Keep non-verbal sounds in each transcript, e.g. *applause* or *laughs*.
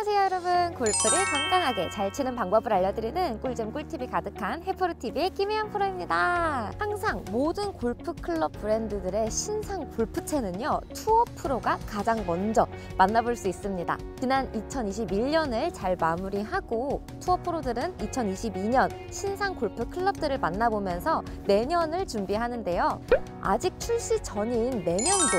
안녕하세요 여러분. 골프를 건강하게 잘 치는 방법을 알려드리는 꿀잼 꿀팁이 가득한 해프로TV의 김혜영 프로입니다. 항상 모든 골프 클럽 브랜드들의 신상 골프채는요 투어 프로가 가장 먼저 만나볼 수 있습니다. 지난 2021년을 잘 마무리하고 투어 프로들은 2022년 신상 골프 클럽들을 만나보면서 내년을 준비하는데요. 아직 출시 전인 내년도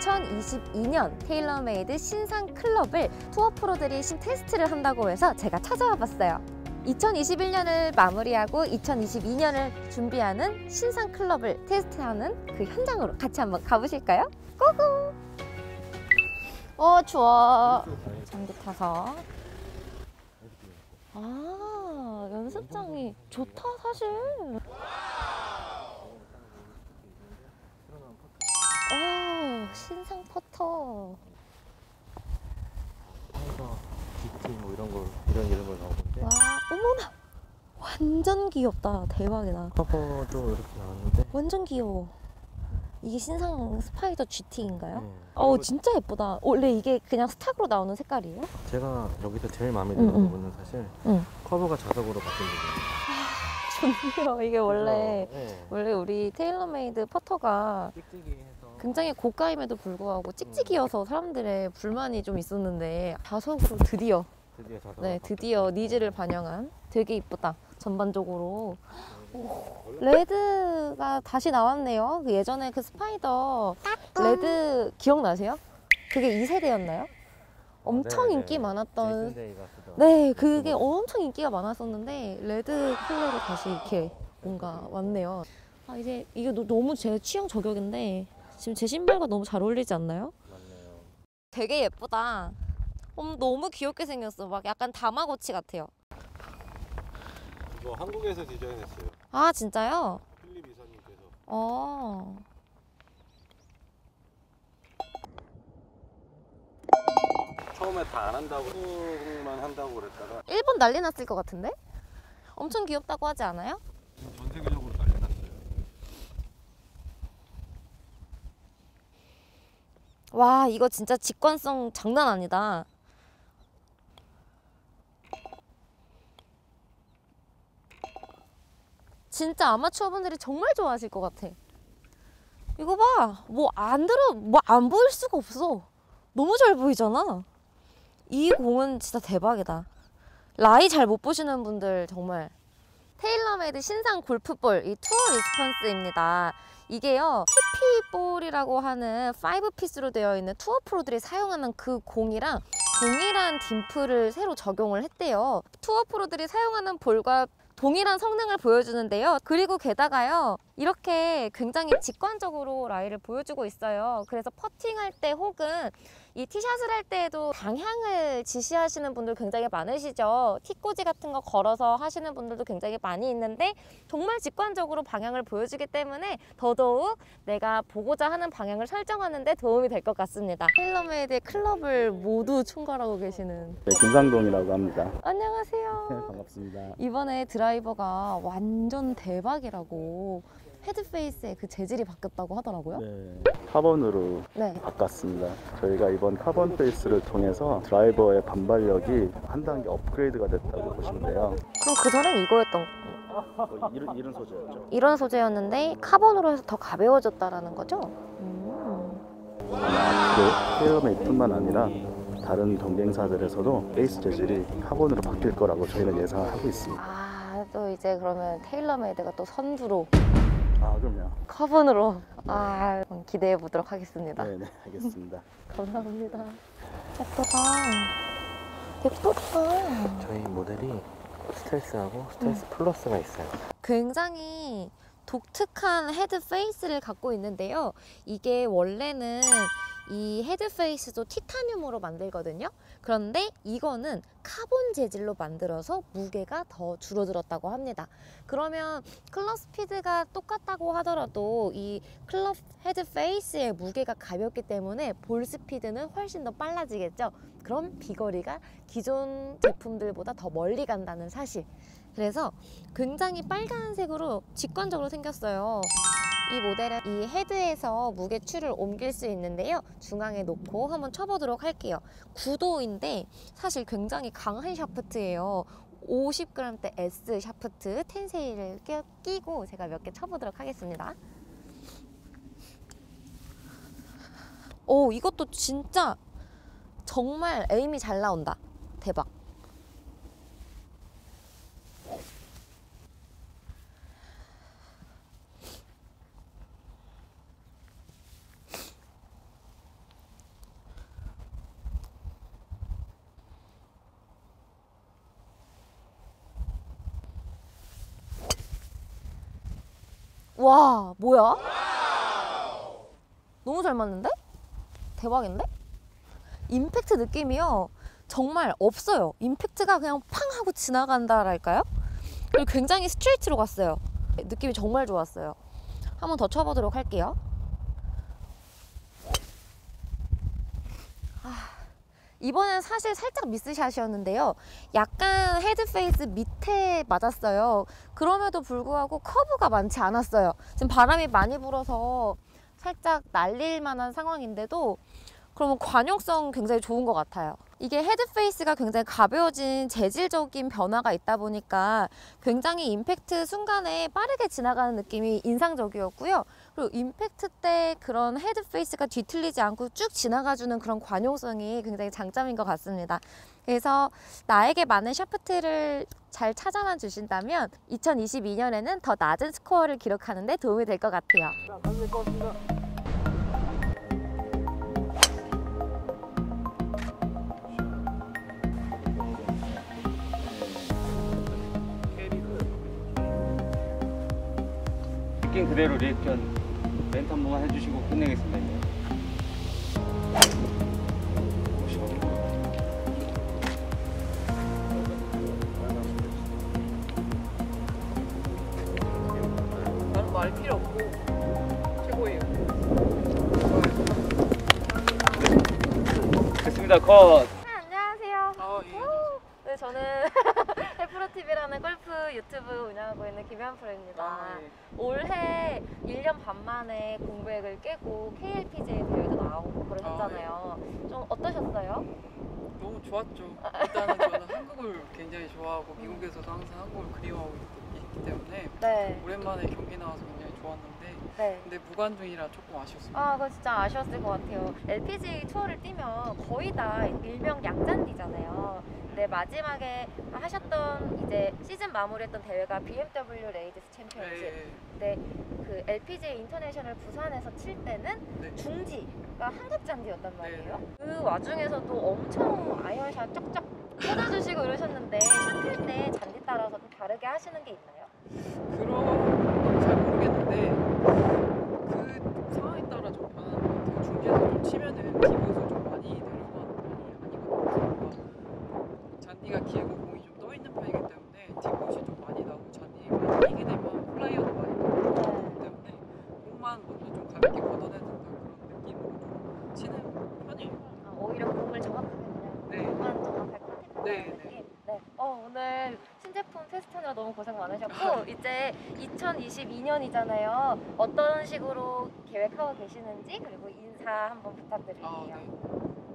2022년 테일러메이드 신상 클럽을 투어 프로들이 신 테스트를 한다고 해서 제가 찾아와 봤어요. 2021년을 마무리하고 2022년을 준비하는 신상 클럽을 테스트하는 그 현장으로 같이 한번 가보실까요? go go! 어 추워. 전기 타서. 아 연습장이 좋다 사실. 오 신상 퍼터. GT 뭐 이런 걸 이런 이름을 나오는데 와 어머나 완전 귀엽다 대박이다 커버도 이렇게 나왔는데 완전 귀여워 이게 신상 스파이더 GT인가요? 네. 어 진짜 예쁘다 원래 이게 그냥 stock으로 나오는 색깔이에요? 제가 여기서 제일 마음에 응, 드는 응. 부분은 사실 응 커버가 자석으로 바뀐 부분이에요. *laughs* 좋네요 이게 원래 네. 원래 우리 테일러메이드 퍼터가 찍찍이여서 굉장히 고가임에도 불구하고 찍찍이어서 사람들의 불만이 좀 있었는데 자석으로 드디어 드디어 자석. 네 드디어 needs를 반영한 되게 이쁘다. 전반적으로. 오, red가 다시 나왔네요. 그 예전에 그 스파이더 레드 기억나세요? 그게 2세대였나요? 엄청 인기 많았던 제이슨데이가 쓰던. 네 그게 엄청 인기가 많았었는데 red 컬러로 다시 이렇게 뭔가 왔네요. 아 이제 이게 너- 너무 제 취향 저격인데 지금 제 신발과 너무 잘 어울리지 않나요? 맞네요. 되게 예쁘다. 음, 너무 귀엽게 생겼어. 막 약간 다마고치 같아요. 이거 한국에서 디자인했어요. 아, 진짜요? 필립 이사님께서. 어. 처음에 다 안 한다고 한국만 한다고 그랬다가 일본 난리 났을 것 같은데? 엄청 귀엽다고 하지 않아요? 전 세계적으로 난리 났어요. 와, 이거 진짜 직관성 장난 아니다. 진짜 아마추어 분들이 정말 좋아하실 것 같아. 이거 봐. 뭐 안 들어, 뭐 안 보일 수가 없어. 너무 잘 보이잖아. 이 공은 진짜 대박이다. 라이 잘 못 보시는 분들 정말 테일러메이드 신상 골프볼 이 투어 리스폰스입니다. 이게요 TP 볼이라고 하는 5 piece로 되어 있는 투어 프로들이 사용하는 그 공이랑 동일한 딤플을 새로 적용을 했대요. 투어 프로들이 사용하는 볼과 동일한 성능을 보여주는데요. 그리고 게다가요, 이렇게 굉장히 직관적으로 라이를 보여주고 있어요. 그래서 퍼팅할 때 혹은 이 티샷을 할 때에도 방향을 지시하시는 분들 굉장히 많으시죠. 티꽂이 같은 거 걸어서 하시는 분들도 굉장히 많이 있는데 정말 직관적으로 방향을 보여주기 때문에 더더욱 내가 보고자 하는 방향을 설정하는 데 도움이 될 것 같습니다. 테일러메이드의 클럽을 모두 총괄하고 계시는 네, 김상동이라고 합니다. 네, 안녕하세요. *laughs* 반갑습니다. 이번에 드라이버가 완전 대박이라고 헤드페이스의 그 재질이 바뀌었다고 하더라고요. 네, 카본으로 네. 바꿨습니다. 저희가 이번 카본 페이스를 통해서 드라이버의 반발력이 한 단계 업그레이드가 됐다고 보시면 돼요. 그럼 그 전엔 이거였던 뭐 이런, 이런 소재였죠. 이런 소재였는데 카본으로 해서 더 가벼워졌다라는 거죠? 음. 아마 앞으로 테일러메이드뿐만 아니라 다른 경쟁사들에서도 페이스 재질이 카본으로 바뀔 거라고 저희는 예상하고 있습니다. 아, 또 이제 그러면 테일러메이드가 또 선두로 아, 그럼요. 카본으로 아, 기대해 보도록 하겠습니다. 네, 네, 알겠습니다. *laughs* 감사합니다. 예쁘다. 예쁘다. 저희 모델이 스텔스하고 스텔스 플러스가 있어요. 굉장히 독특한 헤드 페이스를 갖고 있는데요. 이게 원래는 이 헤드 페이스도 티타늄으로 만들거든요. 그런데 이거는 카본 재질로 만들어서 무게가 더 줄어들었다고 합니다. 그러면 클럽 스피드가 똑같다고 하더라도 이 클럽 헤드 페이스의 무게가 가볍기 때문에 볼 스피드는 훨씬 더 빨라지겠죠. 그럼 비거리가 기존 제품들보다 더 멀리 간다는 사실. 그래서 굉장히 빨간색으로 직관적으로 생겼어요. 이 모델은 이 헤드에서 무게추를 옮길 수 있는데요. 중앙에 놓고 한번 쳐보도록 할게요. 9도인데 사실 굉장히 강한 샤프트예요. 50g대 S 샤프트 끼- 끼고 제가 몇 개 쳐보도록 하겠습니다. 오 이것도 진짜 정말 에임이 잘 나온다. 대박. 와 뭐야? 너무 잘 맞는데? 대박인데? 임팩트 느낌이요. 정말 없어요. 임팩트가 그냥 팡 하고 지나간다랄까요? 그리고 굉장히 스트레이트로 갔어요. 느낌이 정말 좋았어요. 한번 더 쳐보도록 할게요. 이번엔 사실 살짝 미스샷이었는데요. 약간 헤드 페이스 밑에 맞았어요. 그럼에도 불구하고 커브가 많지 않았어요. 지금 바람이 많이 불어서 살짝 날릴 만한 상황인데도 그러면 관용성 굉장히 좋은 것 같아요. 이게 헤드 페이스가 굉장히 가벼워진 재질적인 변화가 있다 보니까 굉장히 임팩트 순간에 빠르게 지나가는 느낌이 인상적이었고요. 그리고 임팩트 때 그런 헤드 페이스가 뒤틀리지 않고 쭉 지나가주는 그런 관용성이 굉장히 장점인 것 같습니다. 그래서 나에게 맞는 샤프트를 잘 찾아만 주신다면 2022년에는 더 낮은 스코어를 기록하는 데 도움이 될 것 같아요. 느낌 그대로 리액션 멘트 한 번만 해주시고 끝내겠습니다. 이제. 나는 말 필요 없고 최고예요. 됐습니다. 컷. 네, 안녕하세요. 아 예. 네, 저는 해프로TV라는 유튜브 운영하고 있는 김현 프로입니다. 아, 예. 올해 1년 반 만에 공백을 깨고 KLPGA 대회도 나오고 그러셨잖아요. 좀 어떠셨어요? 너무 좋았죠. 일단은 저는 한국을 굉장히 좋아하고 미국에서도 항상 한국을 그리워하고 있- 있기 때문에 네. 오랜만에 경기 나와서 좋았는데 네. 근데 무관중이라 조금 아쉬웠습니다. 아, 그거 진짜 아쉬웠을 것 같아요. LPGA 투어를 뛰면 거의 다 일명 양잔디잖아요. 근데 마지막에 하셨던 이제 시즌 마무리했던 대회가 BMW 레이디스 챔피언십. 네. 근데 그 LPGA 인터내셔널 부산에서 칠 때는 네. 중지가 한국잔디였단 말이에요. 그 와중에서도 엄청 아이언샷 쩍쩍 꽂아주시고 이러셨는데 샷할 때 잔디 따라서 좀 다르게 하시는 게 있나요? 그런 건잘 모르겠는데 그 상황에 따라 좀 변하는 것 같아요. 중지에서 좀 치면은 기분수 좀 많이 내려가는 편이 아니거든요. 그러니까 잔디가 길고 공이 좀 떠 있는 편이기 때문에 뒷굿이 좀 많이 나고 잔디가 많이 끼게 되면 flyer도 많이 나고 그렇기 때문에 공만 먼저 좀 가볍게 걷어내야 된다 그런 느낌으로 좀 치는 편이에요. 아, 오히려 공을 정확하게 그냥 네. 공만 정확하게 contact하는 네, 느낌? 네. 어, 오늘 신제품 테스트하느라 너무 고생 많으셨고 이제 2022년이잖아요. 어떤 식으로 계획하고 계시는지 그리고 인사 한번 아, 부탁드릴게요. 네.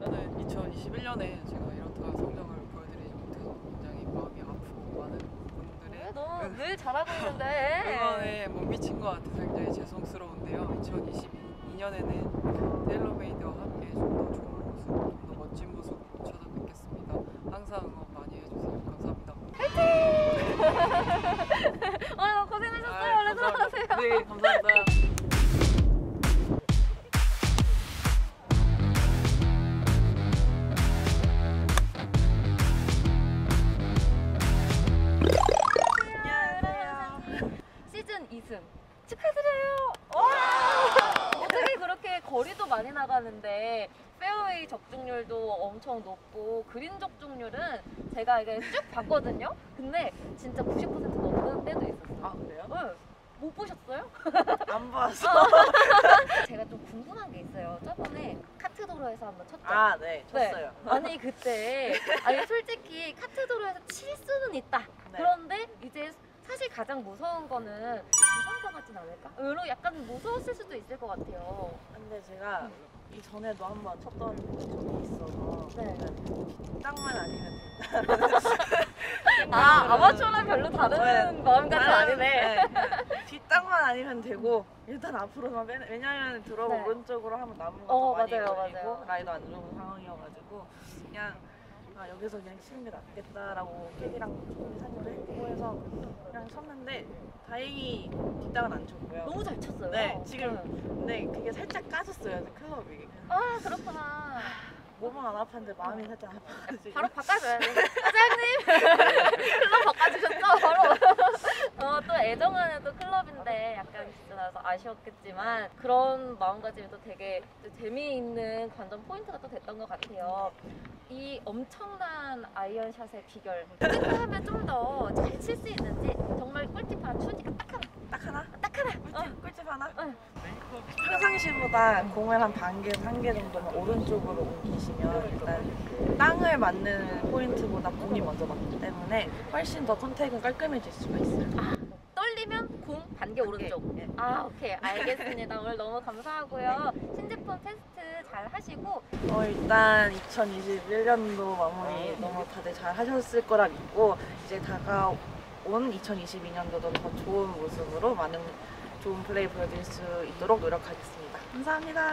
일단은 2021년에 제가 이렇다 성적을 보여드리지 못해서 굉장히 마음이 아프고 많은 왜 분들의 너무 늘 잘하고 있는데. *laughs* 응원에 못 미친 것 같아서 굉장히 죄송스러운데요. 2022년에는 테일러메이드와 함께 좀 더 좋은 모습, 좀 더 멋진 모습으로 찾아뵙겠습니다. 항상 응원 많이 해주세요. 감사합니다. 오늘 너무 고생하셨어요. 아이, 얼른 들어가세요. 네, 감사합니다. 시즌 2승 축하드려요. 와! 어떻게 그렇게 거리도 많이 나가는데 페어웨이 적중률도 엄청 높고 그린 적중률은 제가 이게 쭉 봤거든요. 근데 진짜 90% 넘는 때도 있었어요. 아 그래요? 응. 못 보셨어요? 안 봤어. *laughs* 제가 좀 궁금한 게 있어요. 저번에 카트 도로에서 한번 쳤죠. 아, 네, 네. 쳤어요. 아니 그때 *laughs* 아니 솔직히 카트 도로에서 칠 수는 있다. 네. 그런데 이제 사실 가장 무서운 거는 부상당하진 않을까? 의로 약간 무서웠을 수도 있을 것 같아요. 근데 제가 이전에도 한번 쳤던 적이 있어서 네. 뒷땅만 아니면 *laughs* 아 아마추어랑 별로 다른 네. 마음가짐 아니네. 네, 뒷땅만 아니면 되고 일단 앞으로만 빼 왜냐면 들어가 네. 오른쪽으로 하면 나무가 어, 더 많이 맞아요, 걸리고 맞아요. 라이도 안 좋은 상황이어가지고 그냥 아, 여기서 그냥 치는 게 낫겠다라고 캐디랑 좀 상의를 했고 해서 그냥 쳤는데 다행히 뒷땅은 안 쳤고요. 너무 잘 쳤어요. 네, 지금 근데 그게 살짝 까졌어요 클럽이. 아 그렇구나. 몸은 안 아팠는데 마음이 살짝 아파가지고. 바로 바꿔줘야 돼. 사장님 *laughs* 클럽 바꿔주셨죠? 바로. 어, 또 애정하는 또 클럽인데 약간 진짜 나서 아쉬웠겠지만 그런 마음가짐이 또 되게 또 재미있는 관전 포인트가 또 됐던 것 같아요. 이 엄청난 아이언샷의 비결 어떻게 하면 좀 더 잘 칠 수 있는지 정말 꿀팁 하나 추니까 딱 하나 딱 하나? 딱 하나 꿀팁, 꿀팁 하나? 응. 평상시보다 공을 한 반 개, 한개 정도는 오른쪽으로 옮기시면 일단 땅을 맞는 포인트보다 공이 먼저 맞기 때문에 훨씬 더 contact은 깔끔해질 수가 있어요. 떨 공 반개 오른쪽. 예. 아 오케이. 알겠습니다. 오늘 너무 감사하고요. 신제품 테스트 잘 하시고. 어, 일단 2021년도 마무리 너무 다들 잘 하셨을 거라 믿고 이제 다가온 2022년도도 더 좋은 모습으로 많은 좋은 플레이 보여드릴 수 있도록 노력하겠습니다. 감사합니다.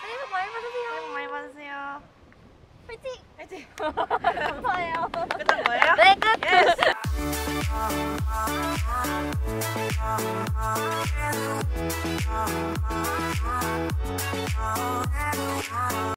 새해 복 많이 받으세요. 새해 복 많이 받으세요. 화이팅 화이팅! *laughs* 감사해요 끝난 거예요? 네 끝. Yes!